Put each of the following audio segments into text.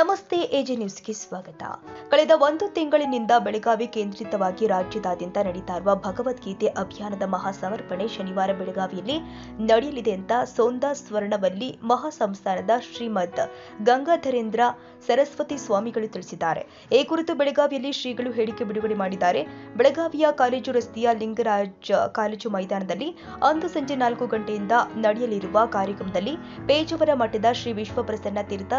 ನಮಸ್ತೆ ಎಜೆ ನ್ಯೂಸ್ಗೆ ಸ್ವಾಗತ. ಕಳೆದ ಒಂದು ತಿಂಗಳಿನಿಂದ ಬೆಳಗಾವಿ ಕೇಂದ್ರಿತವಾಗಿ ರಾಜ್ಯದಾದ್ಯಂತ ನಡೀತಾ ಇರುವ ಭಗವದ್ಗೀತೆ ಅಭಿಯಾನದ ಮಹಾಸಮರ್ಪಣೆ ಶನಿವಾರ ಬೆಳಗಾವಿಯಲ್ಲಿ ನಡೆಯಲಿದೆ ಅಂತ ಸೋಂದಾ ಸ್ವರ್ಣವಲ್ಲಿ ಮಹಾಸಂಸ್ಥಾನದ ಶ್ರೀಮದ್ ಗಂಗಾಧರೇಂದ್ರ ಸರಸ್ವತಿ ಸ್ವಾಮಿಗಳು ತಿಳಿಸಿದ್ದಾರೆ. ಈ ಕುರಿತು ಬೆಳಗಾವಿಯಲ್ಲಿ ಶ್ರೀಗಳು ಹೇಳಿಕೆ ಬಿಡುಗಡೆ ಮಾಡಿದ್ದಾರೆ. ಬೆಳಗಾವಿಯ ಕಾಲೇಜು ರಸ್ತೆಯ ಲಿಂಗರಾಜ್ ಕಾಲೇಜು ಮೈದಾನದಲ್ಲಿ ಅಂದು ಸಂಜೆ ನಾಲ್ಕು ಗಂಟೆಯಿಂದ ನಡೆಯಲಿರುವ ಕಾರ್ಯಕ್ರಮದಲ್ಲಿ ಪೇಜವರ ಮಠದ ಶ್ರೀ ವಿಶ್ವಪ್ರಸನ್ನ ತೀರ್ಥ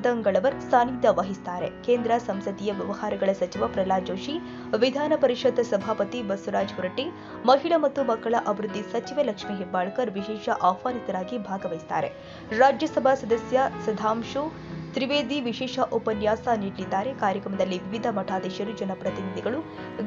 ಶ್ರೀಪಾದಂಗಳವರ್ ಸಾನ್ನಿಧ್ಯ ವಹಿಸುತ್ತಾರೆ ಕೇಂದ್ರ ಸಂಸದೀಯ ವ್ಯವಹಾರಗಳ ಸಚಿವ ಪ್ರಹ್ಲಾದ್ ಜೋಶಿ, ವಿಧಾನ ಪರಿಷತ್ ಸಭಾಪತಿ ಬಸವರಾಜ ಹೊರಟ್ಟಿ, ಮಹಿಳಾ ಮತ್ತು ಮಕ್ಕಳ ಅಭಿವೃದ್ಧಿ ಸಚಿವೆ ಲಕ್ಷ್ಮೀ ಹೆಬ್ಬಾಳ್ಕರ್ ವಿಶೇಷ ಆಹ್ವಾನಿತರಾಗಿ ಭಾಗವಹಿಸುತ್ತಾರೆ ರಾಜ್ಯಸಭಾ ಸದಸ್ಯ ಸದಾಂಶು ತ್ರಿವೇದಿ ವಿಶೇಷ ಉಪನ್ಯಾಸ ನೀಡಲಿದ್ದಾರೆ ಕಾರ್ಯಕ್ರಮದಲ್ಲಿ ವಿವಿಧ ಮಠಾಧೀಶರು, ಜನಪ್ರತಿನಿಧಿಗಳು,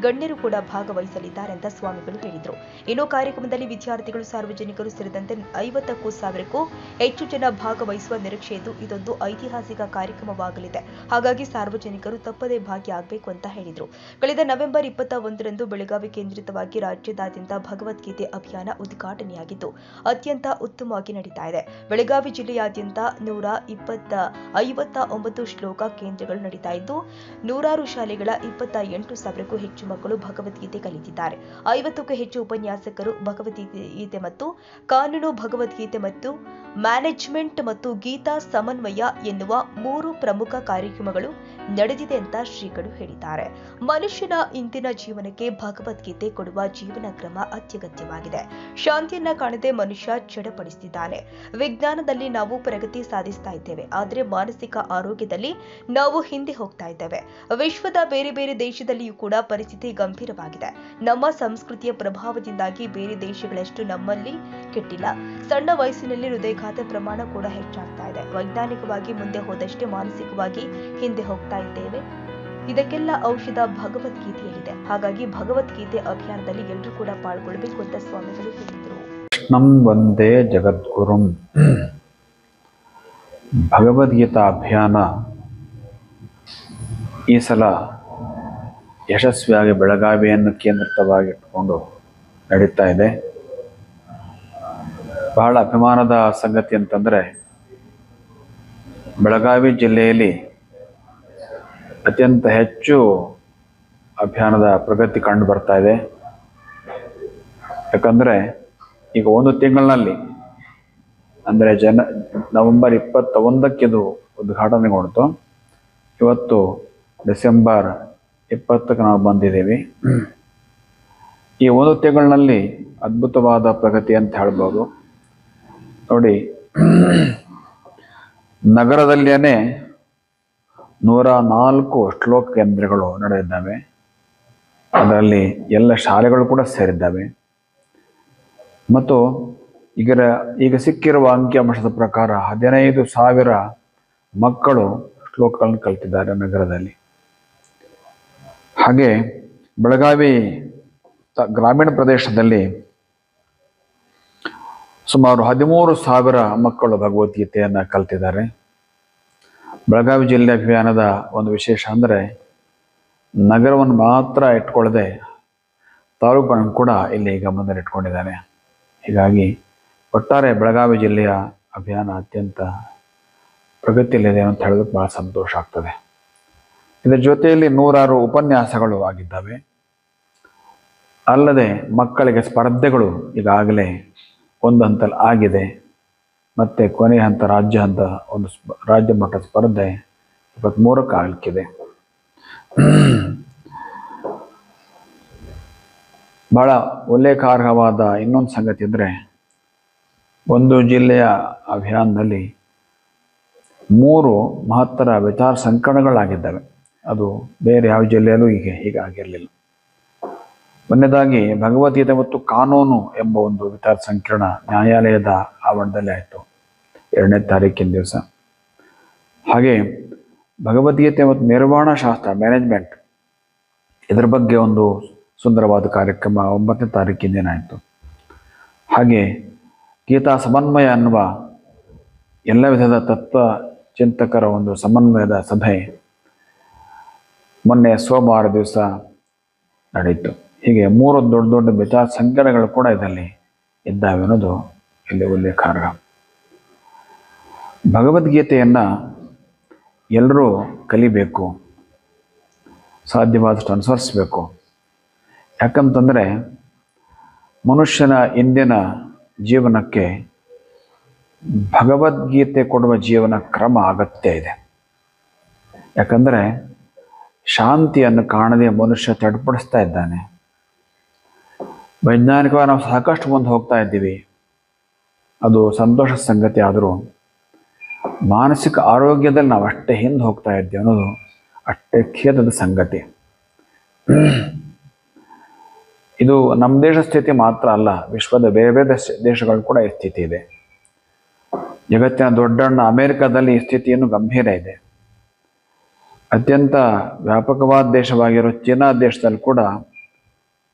ಗಣ್ಯರು ಕೂಡ ಭಾಗವಹಿಸಲಿದ್ದಾರೆ ಅಂತ ಸ್ವಾಮಿಗಳು ಹೇಳಿದರು. ಇನ್ನು ಕಾರ್ಯಕ್ರಮದಲ್ಲಿ ವಿದ್ಯಾರ್ಥಿಗಳು, ಸಾರ್ವಜನಿಕರು ಸೇರಿದಂತೆ ಐವತ್ತಕ್ಕೂ ಸಾವಿರಕ್ಕೂ ಹೆಚ್ಚು ಜನ ಭಾಗವಹಿಸುವ ನಿರೀಕ್ಷೆ ಇದ್ದು, ಇದೊಂದು ಐತಿಹಾಸಿಕ ಕಾರ್ಯಕ್ರಮವಾಗಲಿದೆ. ಹಾಗಾಗಿ ಸಾರ್ವಜನಿಕರು ತಪ್ಪದೇ ಭಾಗಿಯಾಗಬೇಕು ಅಂತ ಹೇಳಿದರು. ಕಳೆದ ನವೆಂಬರ್ ಇಪ್ಪತ್ತ ಒಂದರಂದು ಬೆಳಗಾವಿ ಕೇಂದ್ರಿತವಾಗಿ ರಾಜ್ಯದಾದ್ಯಂತ ಭಗವದ್ಗೀತೆ ಅಭಿಯಾನ ಉದ್ಘಾಟನೆಯಾಗಿದ್ದು, ಅತ್ಯಂತ ಉತ್ತಮವಾಗಿ ನಡೀತಾ ಇದೆ. ಬೆಳಗಾವಿ ಜಿಲ್ಲೆಯಾದ್ಯಂತ ನೂರ ಇಪ್ಪತ್ತ ಐವತ್ತ ಒಂಬತ್ತು ಶ್ಲೋಕ ಕೇಂದ್ರಗಳು ನಡೀತಾ ಇದ್ದು, ನೂರಾರು ಶಾಲೆಗಳ ಇಪ್ಪತ್ತ ಎಂಟು ಸಾವಿರಕ್ಕೂ ಹೆಚ್ಚು ಮಕ್ಕಳು ಭಗವದ್ಗೀತೆ ಕಲಿತಿದ್ದಾರೆ. ಐವತ್ತಕ್ಕೂ ಹೆಚ್ಚು ಉಪನ್ಯಾಸಕರು ಭಗವದ್ಗೀತೆ ಮತ್ತು ಕಾನೂನು, ಭಗವದ್ಗೀತೆ ಮತ್ತು ಮ್ಯಾನೇಜ್ಮೆಂಟ್ ಮತ್ತು ಗೀತಾ ಸಮನ್ವಯ ಎನ್ನುವ ಮೂರು ಪ್ರಮುಖ ಕಾರ್ಯಕ್ರಮಗಳು ನಡೆದಿದೆ ಅಂತ ಶ್ರೀಗಳು ಹೇಳಿದ್ದಾರೆ. ಮನುಷ್ಯನ ಇಂದಿನ ಜೀವನಕ್ಕೆ ಭಗವದ್ಗೀತೆ ಕೊಡುವ ಜೀವನ ಕ್ರಮ ಅತ್ಯಗತ್ಯವಾಗಿದೆ. ಶಾಂತಿಯನ್ನ ಕಾಣದೆ ಮನುಷ್ಯ ಚಡಪಡಿಸುತ್ತಿದ್ದಾನೆ ವಿಜ್ಞಾನದಲ್ಲಿ ನಾವು ಪ್ರಗತಿ ಸಾಧಿಸ್ತಾ ಇದ್ದೇವೆ. ಆದರೆ ಮಾನಸಿಕ ಆರೋಗ್ಯದಲ್ಲಿ ನಾವು ಹಿಂದೆ ಹೋಗ್ತಾ ಇದ್ದೇವೆ. ವಿಶ್ವದ ಬೇರೆ ಬೇರೆ ದೇಶದಲ್ಲಿಯೂ ಕೂಡ ಪರಿಸ್ಥಿತಿ ಗಂಭೀರವಾಗಿದೆ. ನಮ್ಮ ಸಂಸ್ಕೃತಿಯ ಪ್ರಭಾವದಿಂದಾಗಿ ಬೇರೆ ದೇಶಗಳಷ್ಟು ನಮ್ಮಲ್ಲಿ ಕೆಟ್ಟಿಲ್ಲ. ಸಣ್ಣ ವಯಸ್ಸಿನಲ್ಲಿ ಹೃದಯಘಾತ ಪ್ರಮಾಣ ಕೂಡ ಹೆಚ್ಚಾಗ್ತಾ ಇದೆ. ವೈಜ್ಞಾನಿಕವಾಗಿ ಮುಂದೆ ಹೋದಷ್ಟೇ ಮಾನಸಿಕವಾಗಿ ಹಿಂದೆ ಹೋಗ್ತಾ ಇದ್ದೇವೆ. ಇದಕ್ಕೆಲ್ಲ ಔಷಧ ಭಗವದ್ಗೀತೆಯಲ್ಲಿದೆ. ಹಾಗಾಗಿ ಭಗವದ್ಗೀತೆ ಅಭಿಯಾನದಲ್ಲಿ ಎಲ್ಲರೂ ಕೂಡ ಪಾಲ್ಗೊಳ್ಳಬೇಕು ಅಂತ ಸ್ವಾಮಿಗಳು ಹೇಳಿದರು. ಕೃಷ್ಣಂ ವಂದೇ ಜಗದ್ಗುರುಂ. ಭಗವದ್ಗೀತಾ ಅಭಿಯಾನ ಈ ಸಲ ಯಶಸ್ವಿಯಾಗಿ ಬೆಳಗಾವಿಯನ್ನು ಕೇಂದ್ರಿತವಾಗಿಟ್ಟುಕೊಂಡು ನಡೀತಾ ಇದೆ. ಬಹಳ ಅಭಿಮಾನದ ಸಂಗತಿ ಅಂತಂದರೆ ಬೆಳಗಾವಿ ಜಿಲ್ಲೆಯಲ್ಲಿ ಅತ್ಯಂತ ಹೆಚ್ಚು ಅಭಿಯಾನದ ಪ್ರಗತಿ ಕಂಡು ಬರ್ತಾ ಇದೆ. ಯಾಕಂದರೆ ಈಗ ಒಂದು ತಿಂಗಳಿನಲ್ಲಿ ಅಂದರೆ ಜನ, ನವೆಂಬರ್ ಇಪ್ಪತ್ತ ಒಂದಕ್ಕೆ ಇದು ಉದ್ಘಾಟನೆಗೊಂಡಿತು ಇವತ್ತು ಡಿಸೆಂಬರ್ ಇಪ್ಪತ್ತಕ್ಕೆ ನಾವು ಬಂದಿದ್ದೀವಿ. ಈ ಒಂದು ತಿಂಗಳಿನಲ್ಲಿ ಅದ್ಭುತವಾದ ಪ್ರಗತಿ ಅಂತ ಹೇಳ್ಬೋದು. ನೋಡಿ, ನಗರದಲ್ಲಿಯೇ ನೂರ ನಾಲ್ಕು ಶ್ಲೋಕ ಕೇಂದ್ರಗಳು ನಡೆದಿದ್ದಾವೆ. ಅದರಲ್ಲಿ ಎಲ್ಲ ಶಾಲೆಗಳು ಕೂಡ ಸೇರಿದ್ದಾವೆ. ಮತ್ತು ಈಗ ಈಗ ಸಿಕ್ಕಿರುವ ಅಂಕಿಅಂಶದ ಪ್ರಕಾರ ಹದಿನೈದು ಸಾವಿರ ಮಕ್ಕಳು ಶ್ಲೋಕಗಳನ್ನು ಕಲಿತಿದ್ದಾರೆ ನಗರದಲ್ಲಿ. ಹಾಗೆ ಬೆಳಗಾವಿ ಗ್ರಾಮೀಣ ಪ್ರದೇಶದಲ್ಲಿ ಸುಮಾರು ಹದಿಮೂರು ಸಾವಿರ ಮಕ್ಕಳು ಭಗವದ್ಗೀತೆಯನ್ನು ಕಲ್ತಿದ್ದಾರೆ. ಬೆಳಗಾವಿ ಜಿಲ್ಲೆ ಅಭಿಯಾನದ ಒಂದು ವಿಶೇಷ ಅಂದರೆ ನಗರವನ್ನು ಮಾತ್ರ ಇಟ್ಕೊಳ್ಳದೆ ತಾಲೂಕುಗಳನ್ನು ಕೂಡ ಇಲ್ಲಿ ಗಮನದಲ್ಲಿ ಇಟ್ಕೊಂಡಿದ್ದಾನೆ ಹೀಗಾಗಿ ಒಟ್ಟಾರೆ ಬೆಳಗಾವಿ ಜಿಲ್ಲೆಯ ಅಭಿಯಾನ ಅತ್ಯಂತ ಪ್ರಗತಿಯಲ್ಲಿದೆ ಅಂತ ಹೇಳೋದಕ್ಕೆ ಭಾಳ ಸಂತೋಷ ಆಗ್ತದೆ. ಇದರ ಜೊತೆಯಲ್ಲಿ ನೂರಾರು ಉಪನ್ಯಾಸಗಳು ಆಗಿದ್ದಾವೆ. ಅಲ್ಲದೆ ಮಕ್ಕಳಿಗೆ ಸ್ಪರ್ಧೆಗಳು ಈಗಾಗಲೇ ಒಂದು ಹಂತಲ್ಲಿ ಆಗಿದೆ. ಮತ್ತು ಕೊನೆಯ ಹಂತ, ರಾಜ್ಯ ಹಂತ ಒಂದು ರಾಜ್ಯ ಮಟ್ಟ ಸ್ಪರ್ಧೆ ಇಪ್ಪತ್ತ್ಮೂರಕ್ಕೆ ಆಗಲಿಕ್ಕಿದೆ. ಭಾಳ ಉಲ್ಲೇಖಾರ್ಹವಾದ ಇನ್ನೊಂದು ಸಂಗತಿ ಅಂದರೆ ಒಂದು ಜಿಲ್ಲೆಯ ಅಭಿಯಾನದಲ್ಲಿ ಮೂರು ಮಹತ್ತರ ವಿಚಾರ ಸಂಕಲನಗಳಾಗಿದ್ದಾವೆ ಅದು ಬೇರೆ ಯಾವ ಜಿಲ್ಲೆಯಲ್ಲೂ ಹೀಗೆ ಹೀಗಾಗಿರಲಿಲ್ಲ ಮೊನ್ನೆದಾಗಿ ಭಗವದ್ಗೀತೆ ಮತ್ತು ಕಾನೂನು ಎಂಬ ಒಂದು ವಿಚಾರ ಸಂಕಿರಣ ನ್ಯಾಯಾಲಯದ ಆವರಣದಲ್ಲಿ ಆಯಿತು. ಎರಡನೇ ತಾರೀಕಿನ ದಿವಸ. ಹಾಗೆ ಭಗವದ್ಗೀತೆ ಮತ್ತು ನಿರ್ವಹಣಾ ಶಾಸ್ತ್ರ ಮ್ಯಾನೇಜ್ಮೆಂಟ್ ಇದರ ಬಗ್ಗೆ ಒಂದು ಸುಂದರವಾದ ಕಾರ್ಯಕ್ರಮ ಒಂಬತ್ತನೇ ತಾರೀಕಿನ ದಿನ ಆಯಿತು. ಹಾಗೆ ಗೀತಾ ಸಮನ್ವಯ ಅನ್ನುವ ಎಲ್ಲ ವಿಧದ ತತ್ವ ಚಿಂತಕರ ಒಂದು ಸಮನ್ವಯದ ಸಭೆ ಮೊನ್ನೆ ಸೋಮವಾರ ದಿವಸ ನಡೆಯಿತು. ಹೀಗೆ ಮೂರು ದೊಡ್ಡ ದೊಡ್ಡ ವಿಚಾರ ಸಂಕಲನಗಳು ಕೂಡ ಇದರಲ್ಲಿ ಇದ್ದಾವೆ ಅನ್ನೋದು ಇಲ್ಲಿ ಉಲ್ಲೇಖಾರ್ಹ ಭಗವದ್ಗೀತೆಯನ್ನು ಎಲ್ಲರೂ ಕಲಿಬೇಕು, ಸಾಧ್ಯವಾದಷ್ಟು ಅನುಸರಿಸಬೇಕು. ಯಾಕಂತಂದರೆ ಮನುಷ್ಯನ ಇಂದಿನ ಜೀವನಕ್ಕೆ ಭಗವದ್ಗೀತೆ ಕೊಡುವ ಜೀವನ ಕ್ರಮ ಅಗತ್ಯ ಇದೆ. ಯಾಕಂದರೆ ಶಾಂತಿಯನ್ನು ಕಾಣದೆ ಮನುಷ್ಯ ತಡ್ಪಡಿಸ್ತಾ ಇದ್ದಾನೆ. ವೈಜ್ಞಾನಿಕವಾಗಿ ನಾವು ಸಾಕಷ್ಟು ಮುಂದೆ ಹೋಗ್ತಾ ಇದ್ದೀವಿ. ಅದು ಸಂತೋಷದ ಸಂಗತಿ ಆದರೂ ಮಾನಸಿಕ ಆರೋಗ್ಯದಲ್ಲಿ ನಾವು ಅಷ್ಟೇ ಹಿಂದೆ ಹೋಗ್ತಾ ಇದ್ದೀವಿ ಅನ್ನೋದು ಅಷ್ಟೇ ಖೇದದ ಸಂಗತಿ. ಇದು ನಮ್ಮ ದೇಶ ಸ್ಥಿತಿ ಮಾತ್ರ ಅಲ್ಲ, ವಿಶ್ವದ ಬೇರೆ ಬೇರೆ ದೇಶ ದೇಶಗಳು ಕೂಡ ಈ ಸ್ಥಿತಿ ಇದೆ. ಜಗತ್ತಿನ ದೊಡ್ಡಣ್ಣ ಅಮೆರಿಕದಲ್ಲಿ ಈ ಸ್ಥಿತಿಯನ್ನು ಗಂಭೀರ ಇದೆ. ಅತ್ಯಂತ ವ್ಯಾಪಕವಾದ ದೇಶವಾಗಿರೋ ಚೀನಾ ದೇಶದಲ್ಲಿ ಕೂಡ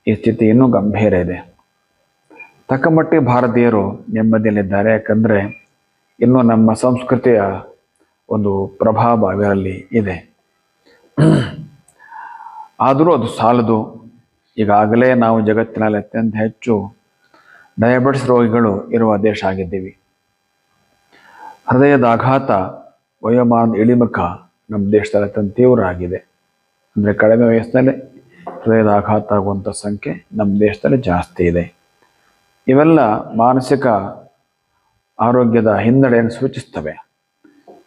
ಈ ಸ್ಥಿತಿ ಇನ್ನೂ ಗಂಭೀರ ಇದೆ. ತಕ್ಕಮಟ್ಟಿಗೆ ಭಾರತೀಯರು ನೆಮ್ಮದಿಯಲ್ಲಿದ್ದಾರೆ, ಯಾಕಂದರೆ ಇನ್ನೂ ನಮ್ಮ ಸಂಸ್ಕೃತಿಯ ಒಂದು ಪ್ರಭಾವ ಇದರಲ್ಲಿ ಇದೆ. ಆದರೂ ಅದು ಸಾಲದು. ಈಗಾಗಲೇ ನಾವು ಜಗತ್ತಿನಲ್ಲಿ ಅತ್ಯಂತ ಹೆಚ್ಚು ಡಯಾಬಿಟಿಸ್ ರೋಗಿಗಳು ಇರುವ ದೇಶ ಆಗಿದ್ದೀವಿ. ಹೃದಯದ ಆಘಾತ, ವಯೋಮಾನ ಇಳಿಮುಖ ನಮ್ಮ ದೇಶದಲ್ಲಿ ಅತ್ಯಂತ ತೀವ್ರ ಆಗಿದೆ. ಅಂದರೆ ಕಡಿಮೆ ವಯಸ್ಸಿನಲ್ಲಿ ಹೃದಯದ ಆಘಾತ ಆಗುವಂಥ ಸಂಖ್ಯೆ ನಮ್ಮ ದೇಶದಲ್ಲಿ ಜಾಸ್ತಿ ಇದೆ. ಇವೆಲ್ಲ ಮಾನಸಿಕ ಆರೋಗ್ಯದ ಹಿನ್ನಡೆಯನ್ನು ಸೂಚಿಸ್ತವೆ.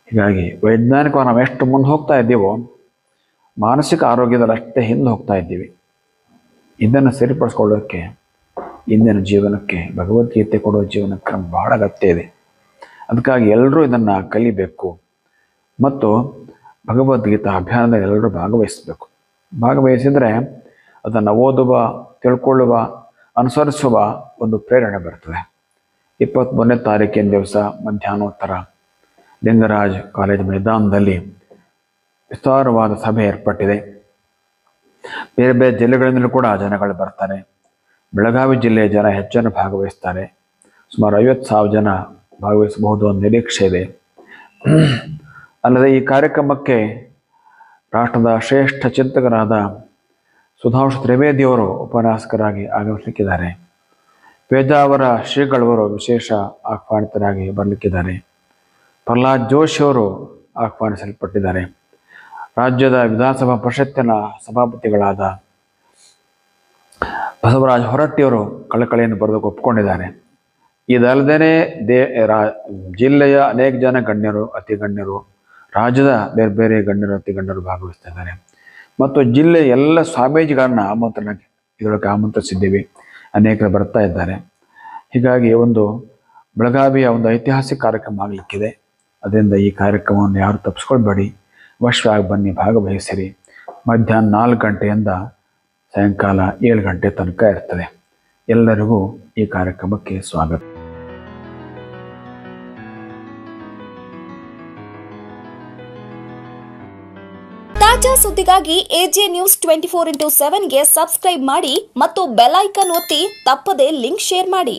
ಹೀಗಾಗಿ ವೈಜ್ಞಾನಿಕವಾಗಿ ನಾವು ಎಷ್ಟು ಮುಂದೆ ಹೋಗ್ತಾ ಇದ್ದೀವೋ ಮಾನಸಿಕ ಆರೋಗ್ಯದಲ್ಲಿ ಅಷ್ಟೇ ಹಿಂದೆ ಹೋಗ್ತಾ ಇದ್ದೀವಿ. ಇದನ್ನು ಸರಿಪಡಿಸ್ಕೊಳ್ಳೋಕ್ಕೆ ಇಂದಿನ ಜೀವನಕ್ಕೆ, ಭಗವದ್ಗೀತೆ ಕೊಡುವ ಜೀವನಕ್ಕೆ ಬಹಳ ಅಗತ್ಯ ಇದೆ. ಅದಕ್ಕಾಗಿ ಎಲ್ಲರೂ ಇದನ್ನು ಕಲಿಬೇಕು. ಮತ್ತು ಭಗವದ್ಗೀತಾ ಅಭಿಯಾನದಲ್ಲಿ ಎಲ್ಲರೂ ಭಾಗವಹಿಸಬೇಕು. ಭಾಗವಹಿಸಿದರೆ ಅದನ್ನು ಓದುವ, ತಿಳ್ಕೊಳ್ಳುವ, ಅನುಸರಿಸುವ ಒಂದು ಪ್ರೇರಣೆ ಬರ್ತದೆ. ಇಪ್ಪತ್ತ್ಮೂರನೇ ತಾರೀಕಿನ ದಿವಸ ಮಧ್ಯಾಹ್ನೋತ್ತರ ಲಿಂಗರಾಜ್ ಕಾಲೇಜ್ ಮೈದಾನದಲ್ಲಿ ವಿಸ್ತಾರವಾದ ಸಭೆ ಏರ್ಪಟ್ಟಿದೆ. ಬೇರೆ ಬೇರೆ ಜಿಲ್ಲೆಗಳಿಂದಲೂ ಕೂಡ ಜನಗಳು ಬರ್ತಾರೆ. ಬೆಳಗಾವಿ ಜಿಲ್ಲೆಯ ಜನ ಹೆಚ್ಚನ್ನು ಭಾಗವಹಿಸ್ತಾರೆ. ಸುಮಾರು ಐವತ್ತು ಸಾವಿರ ಜನ ಭಾಗವಹಿಸಬಹುದು ಅನ್ನೋ ನಿರೀಕ್ಷೆ ಇದೆ. ಅಲ್ಲದೆ ಈ ಕಾರ್ಯಕ್ರಮಕ್ಕೆ ರಾಷ್ಟ್ರದ ಶ್ರೇಷ್ಠ ಚಿಂತಕರಾದ ಸುಧಾಂಶು ತ್ರಿವೇದಿಯವರು ಉಪನ್ಯಾಸಕರಾಗಿ ಆಗಮಿಸಲಿಕ್ಕಿದ್ದಾರೆ. ಪೇಜಾವರ ಶ್ರೀಗಳವರು ವಿಶೇಷ ಆಹ್ವಾನಿತರಾಗಿ ಬರಲಿಕ್ಕಿದ್ದಾರೆ. ಪ್ರಹ್ಲಾದ್ ಜೋಶಿಯವರು ಆಹ್ವಾನಿಸಲ್ಪಟ್ಟಿದ್ದಾರೆ. ರಾಜ್ಯದ ವಿಧಾನಸಭಾ ಪರಿಷತ್ತಿನ ಸಭಾಪತಿಗಳಾದ ಬಸವರಾಜ್ ಹೊರಟ್ಟಿಯವರು ಕಳಕಳಿಯನ್ನು ಬರೆದು ಒಪ್ಪಿಕೊಂಡಿದ್ದಾರೆ ಇದಲ್ಲದೇ ದೇ, ರಾ, ಜಿಲ್ಲೆಯ ಅನೇಕ ಜನ ಗಣ್ಯರು, ಅತಿ ಗಣ್ಯರು, ರಾಜ್ಯದ ಬೇರೆ ಬೇರೆ ಗಣ್ಯರು, ಅತಿ ಗಣ್ಯರು ಭಾಗವಹಿಸ್ತಾ ಇದ್ದಾರೆ ಮತ್ತು ಜಿಲ್ಲೆಯ ಎಲ್ಲ ಸ್ವಾಮೀಜಿಗಳನ್ನ ಆಮಂತ್ರಣ, ಇದರೊಳಗೆ ಆಮಂತ್ರಿಸಿದ್ದೀವಿ. ಅನೇಕರು ಬರ್ತಾ ಇದ್ದಾರೆ. ಹೀಗಾಗಿ ಒಂದು ಬೆಳಗಾವಿಯ ಒಂದು ಐತಿಹಾಸಿಕ ಕಾರ್ಯಕ್ರಮ ಆಗಲಿಕ್ಕಿದೆ. ಅದರಿಂದ ಈ ಕಾರ್ಯಕ್ರಮವನ್ನು ಯಾರು ತಪ್ಪಿಸ್ಕೊಳ್ಬೇಡಿ ವಶವಾಗಿ ಬನ್ನಿ, ಭಾಗವಹಿಸಿರಿ. ಮಧ್ಯಾಹ್ನ ನಾಲ್ಕು ಗಂಟೆಯಿಂದ ಸಾಯಂಕಾಲ ಏಳು ಗಂಟೆ ತನಕ ಇರ್ತದೆ. ಎಲ್ಲರಿಗೂ ಈ ಕಾರ್ಯಕ್ರಮಕ್ಕೆ ಸ್ವಾಗತ. ತಾಜಾ ಸುದ್ದಿಗಾಗಿ AJ news twenty four into ಸೆವೆನ್ಗೆ subscribe ಮಾಡಿ ಮತ್ತು ಬೆಲ್ ಐಕನ್ ಒತ್ತಿ ತಪ್ಪದೇ ಲಿಂಕ್ ಶೇರ್ ಮಾಡಿ.